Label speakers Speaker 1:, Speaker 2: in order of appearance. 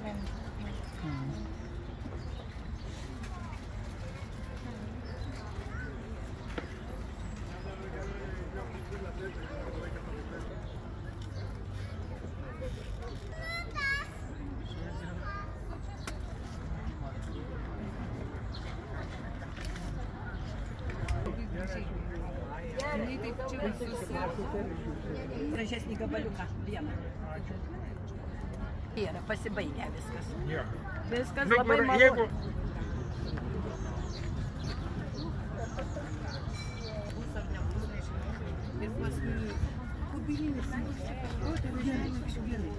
Speaker 1: Прощай Защитника Балюка, Лена. Yra pasibaigę viskas.
Speaker 2: Jo.
Speaker 1: Viskas
Speaker 2: Nu,
Speaker 1: labai malonu.
Speaker 2: jeigu
Speaker 1: Ir paskui kubilinis. O, tai gerai, gerai.